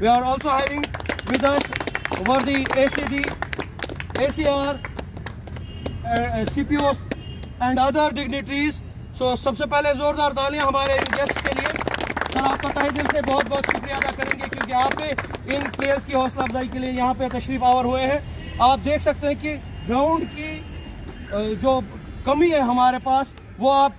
We are also having with us over the ACD, ACR, uh, uh, CPOs and other dignitaries. So सबसे पहले जोरदार तालियाँ हमारे इन guest के लिए सर आपका तहे दिल से बहुत बहुत शुक्रिया अदा करेंगे क्योंकि आपने इन प्लेयर्स की हौसला अफजाई के लिए यहाँ पे तशरीफ़ आवर हुए हैं आप देख सकते हैं कि ग्राउंड की जो कमी है हमारे पास वो आप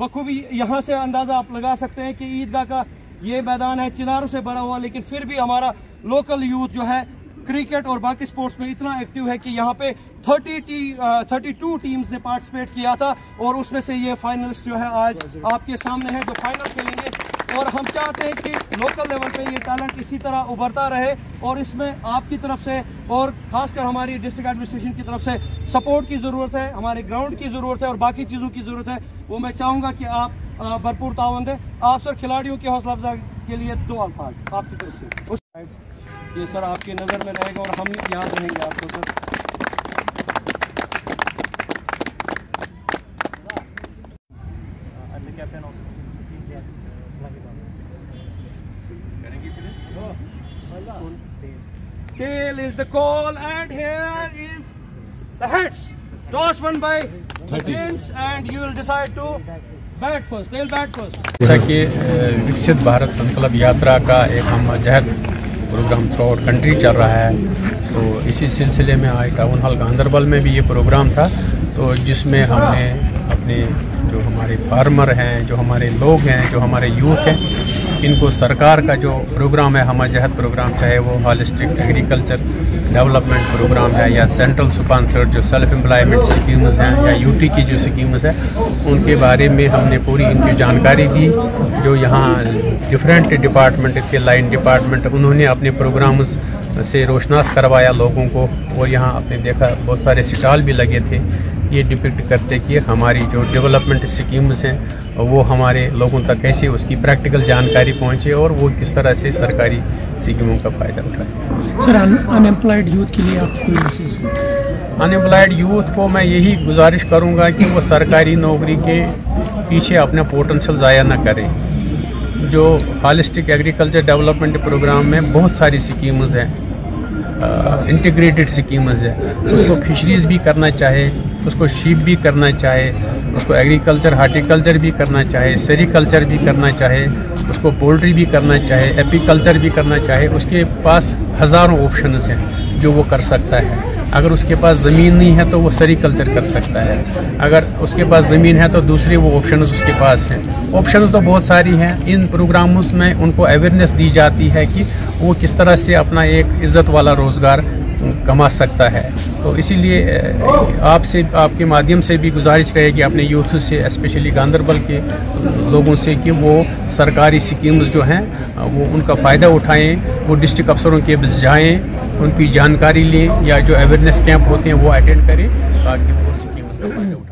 बखूबी यहाँ से अंदाज़ा आप लगा सकते हैं कि ईदगाह का ये मैदान है, चिनारों से भरा हुआ, लेकिन फिर भी हमारा लोकल यूथ जो है क्रिकेट और बाकी स्पोर्ट्स में इतना एक्टिव है कि यहाँ पे 30 टी थर्टी टू टीम्स ने पार्टिसिपेट किया था और उसमें से ये फाइनलिस्ट जो है आज आपके सामने है जो फाइनल खेलेंगे। और हम चाहते हैं कि लोकल लेवल पे ये टैलेंट इसी तरह उभरता रहे और इसमें आपकी तरफ़ से और खासकर हमारी डिस्ट्रिक्ट एडमिनिस्ट्रेशन की तरफ़ से सपोर्ट की ज़रूरत है, हमारे ग्राउंड की ज़रूरत है और बाकी चीज़ों की ज़रूरत है। वो मैं चाहूँगा कि आप भरपूर तावन दे आप सर खिलाड़ियों की हौसला अफजा के लिए दो अल्फाज आपकी तरफ़ से उस टाइप ये सर आपकी नज़र में रहेगा और हम याद रहेंगे आपको sir Tail is the call, and here is the heads. Toss one by Vince, and you will decide to. जैसा कि विकसित भारत संकल्प यात्रा का एक हम अजहद प्रोग्राम थ्रू आउट कंट्री चल रहा है। तो इसी सिलसिले में आज टाउन हॉल गांधरबल में भी ये प्रोग्राम था। तो जिसमें हमने अपने जो हमारे फार्मर हैं, जो हमारे लोग हैं, जो हमारे यूथ हैं, इनको सरकार का जो प्रोग्राम है, हम जहद प्रोग्राम, चाहे वो हॉलिस्टिक एग्रीकल्चर डेवलपमेंट प्रोग्राम है या सेंट्रल स्पॉन्सर्ड जो सेल्फ एम्प्लॉयमेंट स्कीम्स हैं या यूटी की जो स्कीम्स हैं, उनके बारे में हमने पूरी इनकी जानकारी दी, जो यहाँ डिफरेंट डिपार्टमेंट के लाइन डिपार्टमेंट उन्होंने अपने प्रोग्राम्स से रोशनास करवाया लोगों को और यहाँ आपने देखा बहुत सारे स्टॉल भी लगे थे। ये डिपिक्ट करते कि हमारी जो डेवलपमेंट स्कीम्स हैं वो हमारे लोगों तक कैसे उसकी प्रैक्टिकल जानकारी पहुँचे और वो किस तरह से सरकारी स्कीमों का फ़ायदा उठाए। सर अनएम्प्लॉयड यूथ के लिए आप कोई मैसेज अनएम्प्लॉयड यूथ को मैं यही गुजारिश करूँगा कि वो सरकारी नौकरी के पीछे अपना पोटेंशियल ज़ाया न करें। जो हॉलिस्टिक एग्रीकल्चर डेवलपमेंट प्रोग्राम में बहुत सारी स्कीम्स हैं इंटीग्रेटेड स्कीम्स है। उसको फिशरीज भी करना चाहे, उसको शीप भी करना चाहे, उसको एग्रीकल्चर हार्टिकल्चर भी करना चाहे सेरिकल्चर भी करना चाहे, उसको पोल्ट्री भी करना चाहे एपीकल्चर भी करना चाहे, उसके पास हज़ारों ऑप्शन हैं जो वो कर सकता है। अगर उसके पास ज़मीन नहीं है तो वो सेरिकल्चर कर सकता है। अगर उसके पास ज़मीन है तो दूसरे वो ऑप्शन उसके पास हैं। ऑप्शन तो बहुत सारी हैं। इन प्रोग्राम्स में उनको अवेयरनेस दी जाती है कि वो किस तरह से अपना एक इज़्ज़त वाला रोज़गार कमा सकता है। तो इसीलिए आपसे, आपके माध्यम से भी गुजारिश रहेगी अपने यूथ से स्पेशली गांधरबल के लोगों से कि वो सरकारी स्कीम्स जो हैं, वो उनका फ़ायदा उठाएँ, वो डिस्ट्रिक्ट अफसरों के जाएँ। उनकी जानकारी लें या जो अवेयरनेस कैंप होते हैं वो अटेंड करें ताकि वो स्कीम्स का फ़ायदा